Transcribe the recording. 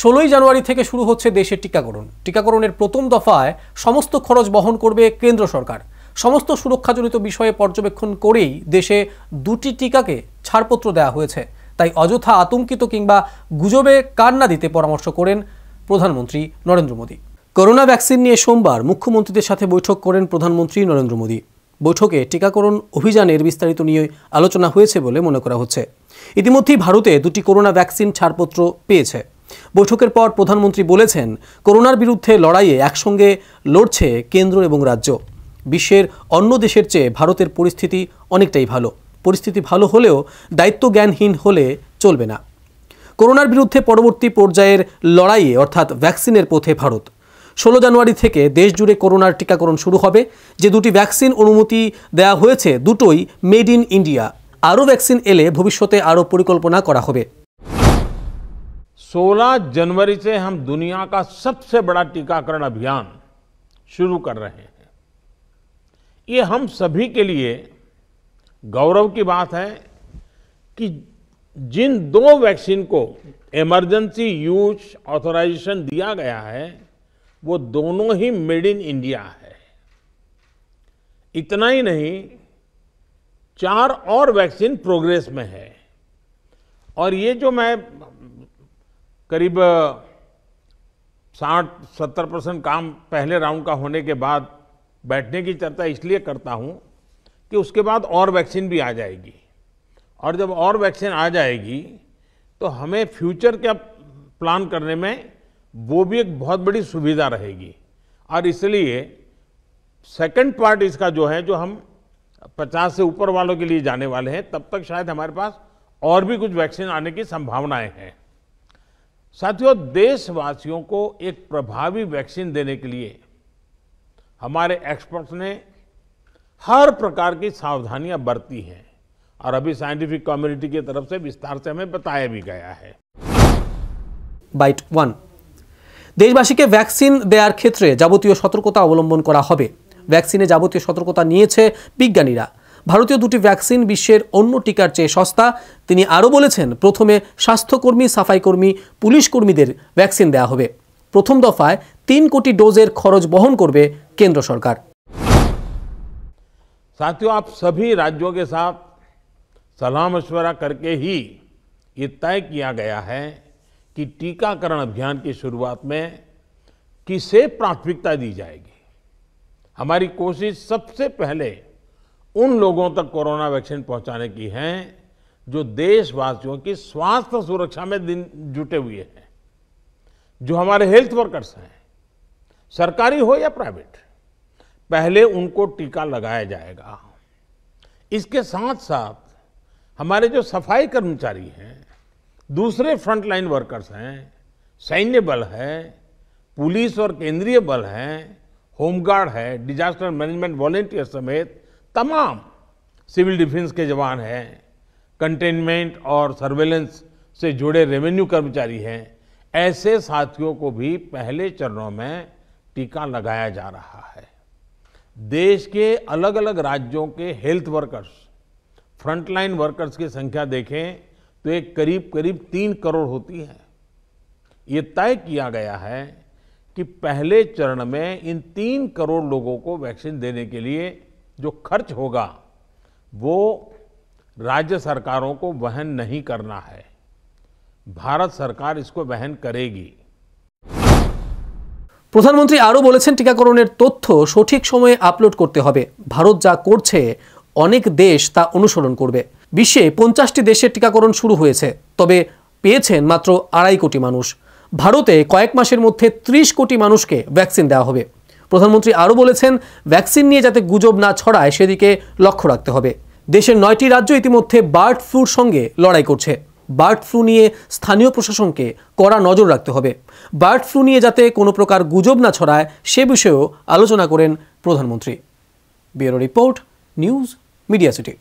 ষোলোই জানুয়ারি থেকে শুরু হচ্ছে দেশের টিকাকরণ। টিকাকরণের প্রথম দফায় সমস্ত খরচ বহন করবে কেন্দ্র সরকার। সমস্ত সুরক্ষাজনিত বিষয়ে পর্যবেক্ষণ করেই দেশে দুটি টিকাকে ছাড়পত্র দেওয়া হয়েছে। তাই অযথা আতঙ্কিত কিংবা গুজবে কান না দিতে পরামর্শ করেন প্রধানমন্ত্রী নরেন্দ্র মোদী। করোনা ভ্যাকসিন নিয়ে সোমবার মুখ্যমন্ত্রীদের সাথে বৈঠক করেন প্রধানমন্ত্রী নরেন্দ্র মোদী। বৈঠকে টিকাকরণ অভিযানের বিস্তারিত নিয়ে আলোচনা হয়েছে বলে মনে করা হচ্ছে। ইতিমধ্যেই ভারতে দুটি করোনা ভ্যাকসিন ছাড়পত্র পেয়েছে। বৈঠকের পর প্রধানমন্ত্রী বলেছেন, করোনার বিরুদ্ধে লড়াইয়ে একসঙ্গে লড়ছে কেন্দ্র এবং রাজ্য। বিশ্বের অন্য দেশের চেয়ে ভারতের পরিস্থিতি অনেকটাই ভালো। পরিস্থিতি ভালো হলেও দায়িত্ব জ্ঞানহীন হলে চলবে না। করোনার বিরুদ্ধে পরবর্তী পর্যায়ের লড়াইয়ে, অর্থাৎ ভ্যাকসিনের পথে ভারত। ষোলো জানুয়ারি থেকে দেশ জুড়ে করোনার টিকাকরণ শুরু হবে। যে দুটি ভ্যাকসিন অনুমতি দেওয়া হয়েছে, দুটোই মেড ইন ইন্ডিয়া। আরও ভ্যাকসিন এলে ভবিষ্যতে আরও পরিকল্পনা করা হবে। 16 जनवरी से हम दुनिया का सबसे बड़ा टीकाकरण अभियान शुरू कर रहे हैं। ये हम सभी के लिए गौरव की बात है कि जिन दो वैक्सीन को इमरजेंसी यूज़ ऑथोराइजेशन दिया गया है, वो दोनों ही मेड इन इंडिया है। इतना ही नहीं, चार और वैक्सीन प्रोग्रेस में है। और ये जो मैं करीब साठ, सत्तर परसेंट काम पहले राउंड का होने के बाद बैठने की चर्चा इसलिए करता हूँ कि उसके बाद और वैक्सीन भी आ जाएगी। और जब और वैक्सीन आ जाएगी तो हमें फ्यूचर का प्लान करने में वो भी एक बहुत बड़ी सुविधा रहेगी। और इसलिए सेकंड पार्ट इसका जो है, जो हम 50 से ऊपर वालों के लिए जाने वाले हैं, तब तक शायद हमारे पास और भी कुछ वैक्सीन आने की संभावनाएँ हैं। साथियों देशवासियों को एक प्रभावी वैक्सीन देने के लिए हमारे एक्सपर्ट्स ने हर प्रकार की सावधानियां बरती हैं और अभी साइंटिफिक कम्युनिटी की तरफ से विस्तार से हमें बताया भी गया है বাইট ওয়ান দেশবাসীকে ভ্যাকসিন দেওয়ার ক্ষেত্রে যাবতীয় সতর্কতা অবলম্বন করা হবে ভ্যাকসিনে যাবতীয় সতর্কতা নিয়েছে বিজ্ঞানীরা ভারতীয় দুটি ভ্যাকসিন বিশ্বের অন্য টিকার চেয়ে সস্তা তিনি আরও বলেছেন প্রথমে স্বাস্থ্যকর্মী সাফাইকর্মী পুলিশ কর্মীদের ভ্যাকসিন দেওয়া হবে প্রথম দফায় তিন কোটি ডোজের খরচ বহন করবে কেন্দ্র সরকার साथियों आप सभी राज्यों के साथ सलाह मशवरा करके ही ये तय किया गया है कि टीकाकरण अभियान की शुरुआत में किसे प्राथमिकता दी जाएगी हमारी कोशिश सबसे पहले उन लोगों तक कोरोना वैक्सीन पहुँचाने की है जो देशवासियों की स्वास्थ्य सुरक्षा में दिन जुटे हुए हैं, जो हमारे हेल्थ वर्कर्स हैं, सरकारी हो या प्राइवेट, पहले उनको टीका लगाया जाएगा। इसके साथ साथ हमारे जो सफ़ाई कर्मचारी हैं, दूसरे फ्रंटलाइन वर्कर्स हैं, सैन्य बल है, पुलिस और केंद्रीय बल हैं, होमगार्ड है, डिजास्टर मैनेजमेंट वॉलेंटियर समेत तमाम सिविल डिफेंस के जवान हैं, कंटेनमेंट और सर्वेलेंस से जुड़े रेवेन्यू कर्मचारी हैं, ऐसे साथियों को भी पहले चरणों में टीका लगाया जा रहा है। देश के अलग अलग राज्यों के हेल्थ वर्कर्स, फ्रंटलाइन वर्कर्स की संख्या देखें तो एक करीब करीब तीन करोड़ होती है। ये तय किया गया है कि पहले चरण में इन तीन करोड़ लोगों को वैक्सीन देने के लिए जो खर्च होगा वो राज्य सरकारों को वहन नहीं करना है भारत सरकार इसको वहन करेगी প্রধানমন্ত্রী আরও বলেছেন টিকাকরণের তথ্য সঠিক সময়ে আপলোড করতে হবে ভারত যা করছে অনেক দেশ তা অনুসরণ করবে বিশ্বে পঞ্চাশটি দেশের টিকাকরণ শুরু হয়েছে তবে পেয়েছেন মাত্র আড়াই কোটি মানুষ ভারতে কয়েক মাসের মধ্যে ত্রিশ কোটি মানুষকে ভ্যাকসিন দেওয়া হবে প্রধানমন্ত্রী আরও বলেছেন, ভ্যাকসিন নিয়ে যাতে গুজব না ছড়ায়, সেদিকে লক্ষ্য রাখতে হবে। দেশের নয়টি রাজ্য ইতিমধ্যে বার্ড ফ্লুর সঙ্গে লড়াই করছে। বার্ড ফ্লু নিয়ে স্থানীয় প্রশাসনকে কড়া নজর রাখতে হবে। বার্ড ফ্লু নিয়ে যাতে কোনো প্রকার গুজব না ছড়ায়, সে বিষয়েও আলোচনা করেন প্রধানমন্ত্রী। Bureau report, news, media city.